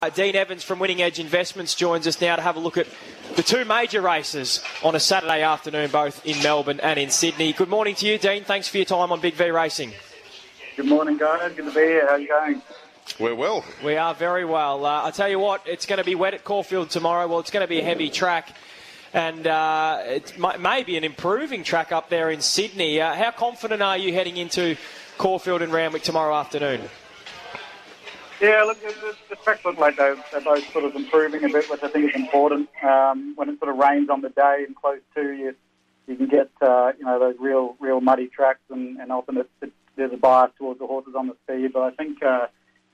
Uh, Dean Evans from Winning Edge Investments joins us now to have a look at the two major races on a Saturday afternoon, both in Melbourne and in Sydney. Good morning to you, Dean. Thanks for your time on Big V Racing. Good morning, guys. Good to be here. How are you going? We're well. We are very well. Uh, I tell you what, it's going to be wet at Caulfield tomorrow. Well, it's going to be a heavy track. And uh, it may, may be an improving track up there in Sydney. Uh, how confident are you heading into Caulfield and Randwick tomorrow afternoon? Yeah, look, the, the tracks look like they're, both sort of improving a bit, which I think is important. Um, when it sort of rains on the day and close to, you you can get uh, you know those real real muddy tracks, and, and often it, it, there's a bias towards the horses on the speed. But I think uh,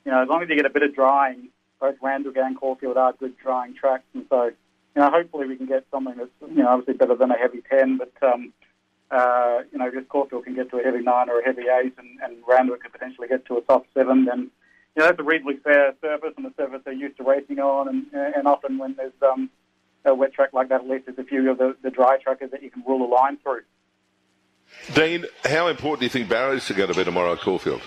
you know as long as you get a bit of drying, both Randwick and Caulfield are good drying tracks, and so you know hopefully we can get something that's you know obviously better than a heavy ten, but um, uh, you know if Caulfield can get to a heavy nine or a heavy eight, and, and Randwick could potentially get to a soft seven, then you know, that's a reasonably fair surface and a surface they're used to racing on. And, and often when there's um, a wet track like that, at least there's a few of the, the dry trackers that you can rule a line through. Dean, how important do you think Barrows are going to be tomorrow at Caulfield?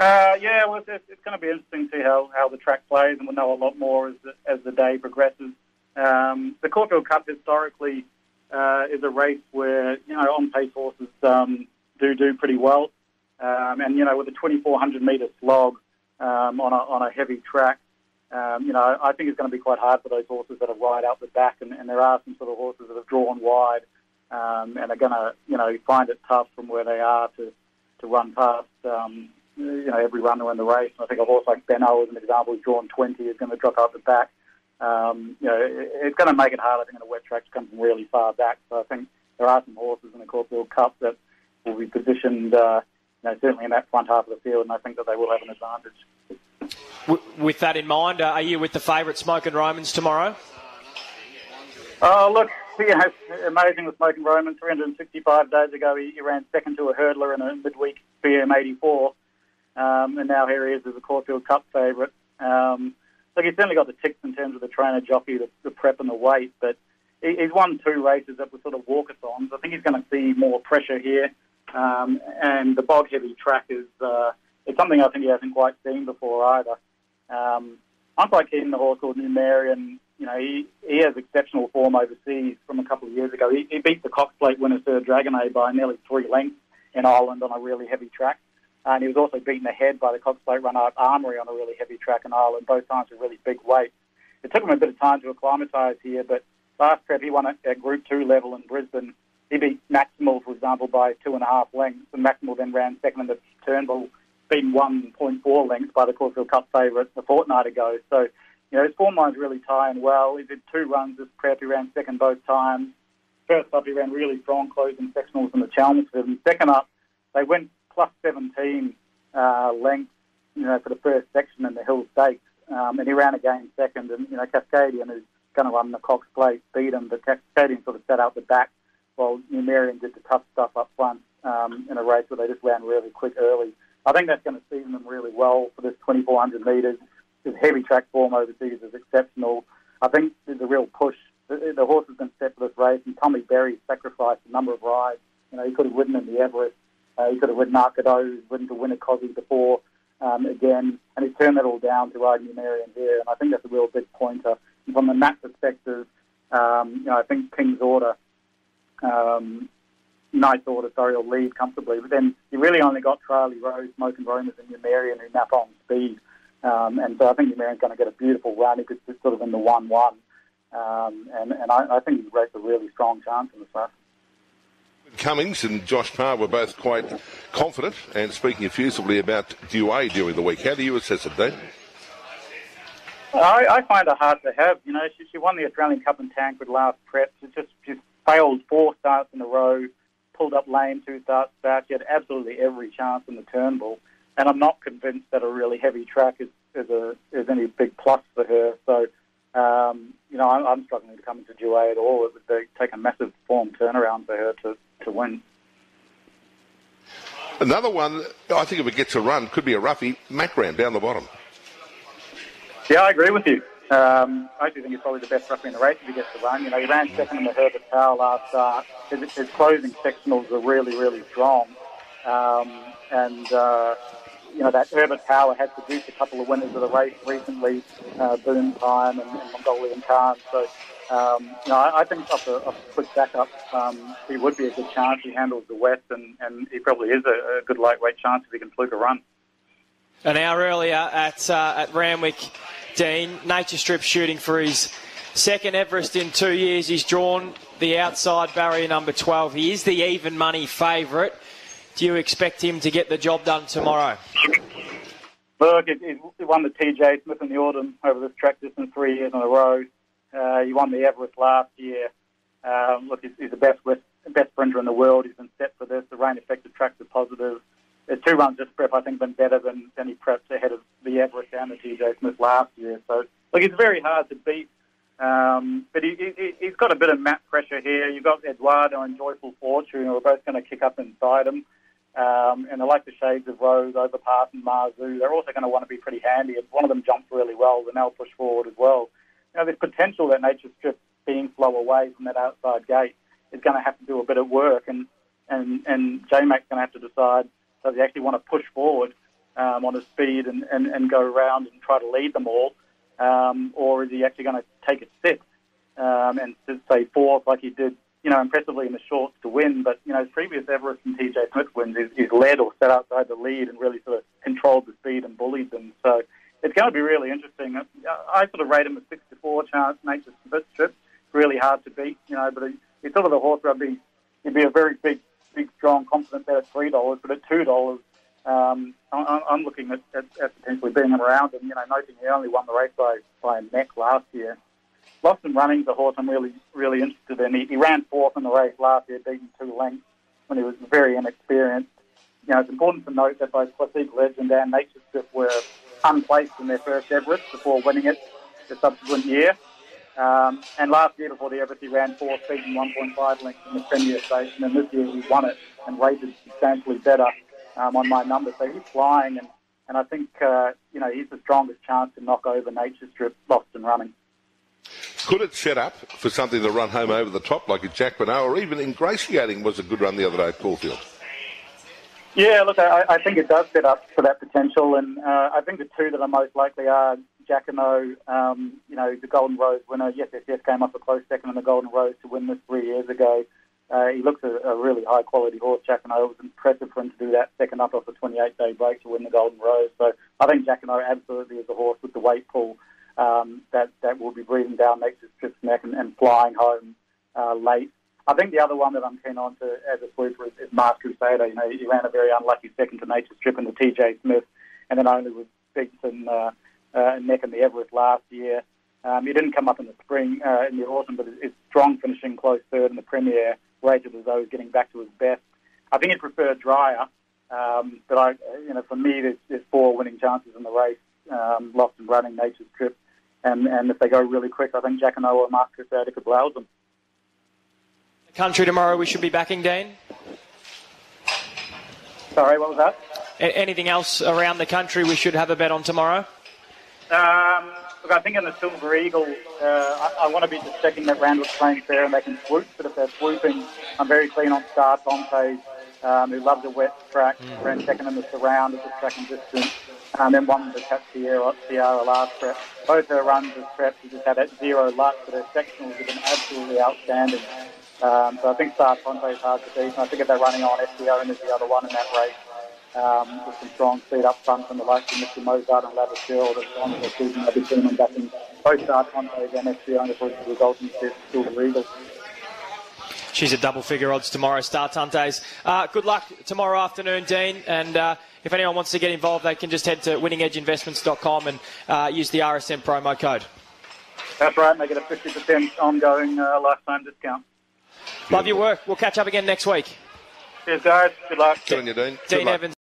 Uh, yeah, well, it's, it's going to be interesting to see how, how the track plays, and we'll know a lot more as the, as the day progresses. Um, the Caulfield Cup historically uh, is a race where, you know, on-pace horses um, do do pretty well. Um, and, you know, with a 2,400 metre slog um, on, a, on a heavy track, um, you know, I think it's going to be quite hard for those horses that are wide out the back. And, and there are some sort of horses that have drawn wide um, and are going to, you know, find it tough from where they are to, to run past, um, you know, every runner in the race. And I think a horse like Benno, as an example, who's drawn 20, is going to drop out the back. Um, you know, it, it's going to make it hard, I think, in a wet track to come from really far back. So I think there are some horses in the Caulfield Cup that will be positioned uh, you know, certainly in that front half of the field, and I think that they will have an advantage. With that in mind, uh, are you with the favourite Smokin' Romans tomorrow? Oh, look, you know, amazing with Smokin' Romans. 365 days ago, he, he ran second to a hurdler in a midweek BM 84, um, and now here he is as a Caulfield Cup favourite. Um, look, he's certainly got the ticks in terms of the trainer jockey, the, the prep and the weight, but he, he's won two races that were sort of walkathons. I think he's going to see more pressure here. Um, and the bog heavy track is uh, it's something I think he hasn't quite seen before either. Um, I'm quite keen on the horse called Numerian. You know, he, he has exceptional form overseas from a couple of years ago. He, he beat the Cox Plate winner Sir Dragonet by nearly three lengths in Ireland on a really heavy track. And he was also beaten ahead by the Cox Plate runner Armory on a really heavy track in Ireland, both times with really big weights. It took him a bit of time to acclimatise here, but last prep he won at, at Group 2 level in Brisbane he beat Maximal, for example, by two and a half lengths, and Maximal then ran second in the Turnbull, beaten 1.4 lengths by the Caulfield Cup favourite a fortnight ago. So, you know, his form line's really tying well. He did two runs this prep. He ran second both times. First up, he ran really strong closing sectionals in the Chelmsford. And second up, they went plus 17 uh, lengths, you know, for the first section in the Hill Stakes. Um, and he ran again second. And, you know, Cascadian, who's going to run the Cox Plate, beat him. But Cascadian sort of set out the back while Numerian did the tough stuff up front um, in a race where they just ran really quick early. I think that's going to season them really well for this 2,400 metres. His heavy track form overseas is exceptional. I think there's a real push. The, the horse has been set for this race, and Tommy Berry sacrificed a number of rides. You know, he could have ridden in the Everest. Uh, he could have ridden Arcados, ridden to Winnicozzi before um, again, and he's turned that all down to ride Numerian here. And I think that's a real big pointer. And from the map perspective, um, you know, I think King's Order um, sorry, will lead comfortably. But then you really only got Charlie Rose, Smokin' Romans, and Numerian who nap on speed. Um, and so I think Numerian's going to get a beautiful run. He could sit sort of in the 1 1. Um, and and I, I think he's raced a really strong chance in this race. Cummings and Josh Parr were both quite confident and speaking effusively about Duais during the week. How do you assess it, Dave? I, I find her hard to have. You know, she, she won the Australian Cup in Tancred last prep. She just just failed four starts in a row, pulled up lame two starts back. She had absolutely every chance in the Turnbull, and I'm not convinced that a really heavy track is is, a, is any big plus for her. So, um, you know, I'm, I'm struggling to come into Duais at all. It would be, take a massive form turnaround for her to, to win. Another one, I think if it gets a run, could be a roughie. Macran down the bottom. Yeah, I agree with you. Um, I think he's probably the best roughie in the race if he gets the run. You know, he ran second in the Herbert Power last start. His, his closing sectionals are really, really strong. Um, and, uh, you know, that Herbert Power has produced a couple of winners of the race recently, uh, Boom Time and, and Mongolian Khan. So, um, you know, I, I think off a, off a quick backup, um, he would be a good chance. He handles the West, and, and he probably is a, a good lightweight chance if he can fluke a run. An hour earlier at uh, at Randwick, Dean Nature Strip shooting for his second Everest in two years. He's drawn the outside barrier number 12. He is the even money favourite. Do you expect him to get the job done tomorrow? Look, he, won the TJ Smith in the autumn over this track distance three years in a row. Uh, he won the Everest last year. Um, look, he's, he's the best best sprinter in the world. He's been set for this. The rain affected tracks are positive. The two runs this prep, I think, been better than, than he prepped ahead of the Everest and the TJ Smith last year. So, look, it's very hard to beat. Um, but he, he, he's got a bit of map pressure here. You've got Eduardo and Joyful Fortune who are both going to kick up inside him. Um, and I like the shades of Rose, Overpass, and Mazu. They're also going to want to be pretty handy. If one of them jumps really well, then they'll push forward as well. You know, there's potential that Nature Strip being slow away from that outside gate is going to have to do a bit of work, and and and J-Mac's going to have to decide does he actually want to push forward um, on his speed and, and, and go around and try to lead them all, um, or is he actually going to take a sip um, and say fourth like he did you know, impressively in the shorts to win. But, you know, his previous Everest and TJ Smith wins is, is led or set outside the lead and really sort of controlled the speed and bullied them. So it's going to be really interesting. I sort of rate him a 6 to 4 chance. Nature Smith trip. really hard to beat, you know, but he's sort of the horse rugby. He'd be a very big, strong, confident bet at $3, but at $2, um, I'm looking at, at, at potentially being around him. You know, noting he only won the race by, by a neck last year. Lost and Running's a horse I'm really, really interested in. He, he ran fourth in the race last year, beating two lengths when he was very inexperienced. You know, it's important to note that both Classic Legend and Nature Strip were unplaced in their first Everest before winning it the subsequent year. Um, and last year before the Everest, he ran fourth, beating 1.5 lengths in the Premier Station. And this year he won it and rated substantially better um, on my numbers. So he's flying, and, and I think, uh, you know, he's the strongest chance to knock over Nature Strip, Lost and Running. Could it set up for something to run home over the top like a Jacquinot or even ingratiating was a good run the other day at Caulfield? Yeah, look, I, I think it does set up for that potential, and uh, I think the two that are most likely are Jacquinot, um, you know, the Golden Rose winner. Yes, yes, came up a close second in the Golden Rose to win this three years ago. Uh, he looks a, a really high quality horse, Jacquinot. It was impressive for him to do that second up off a 28 day break to win the Golden Rose. So I think Jacquinot absolutely is a horse with the weight pull um, that that will be breathing down Nature Strip's neck and, and flying home uh, late. I think the other one that I'm keen on to as a sweeper is, is Masked Crusader. You know, he ran a very unlucky second to Nature Strip in the TJ Smith, and then only was beaten uh, uh, neck in the Everest last year. Um, he didn't come up in the spring, uh, in the autumn, but his strong finishing close third in the Premier rated as though he's getting back to his best. I think he'd prefer Drier, um, but I, you know, for me, there's, there's four winning chances in the race. Um, Lost and Running, Nature's Strip, and, and if they go really quick, I think Jacquinot or Masked Crusader could blouse them. The country tomorrow we should be backing, Dean? Sorry, what was that? A- anything else around the country we should have a bet on tomorrow? Um, look, I think in the Silver Eagle, uh, I, I, want to be just checking that Randall's playing fair and they can swoop, but if they're swooping, I'm very keen on Star Tonte, um, who loves a wet track, mm. ran second in the surround at the track and distance and then one the Cat Sierra, Sierra last prep. Both her runs as prep, she just had zero luck, but her sectionals have been absolutely outstanding. Um, so I think Star is hard to beat, and I think if they're running on FDO and is the other one in that race, um, with some strong speed up front from the likes of Mr. Mozart and Lavishelle, that's on the season, I'll be seeing them back in both Star Tonte and FDO, and of course the resulting Silver Eagle. She's a double figure odds tomorrow, Star Tuntes. Uh, good luck tomorrow afternoon, Dean. And uh, if anyone wants to get involved, they can just head to winningedgeinvestments.com and uh, use the RSN promo code. That's right, and they get a 50% ongoing uh, lifetime discount. Love your work. We'll catch up again next week. Cheers, guys. Good luck. Good on you, Dean. Dean Evans.